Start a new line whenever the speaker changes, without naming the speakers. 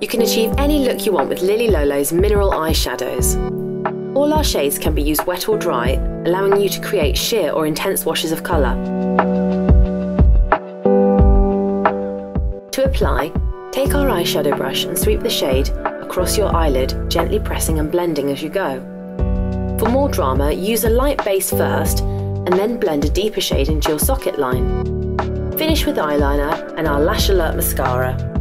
You can achieve any look you want with Lily Lolo's mineral eyeshadows. All our shades can be used wet or dry, allowing you to create sheer or intense washes of colour. To apply, take our eyeshadow brush and sweep the shade across your eyelid, gently pressing and blending as you go. For more drama, use a light base first and then blend a deeper shade into your socket line. Finish with eyeliner and our Lash Alert mascara.